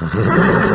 Yoga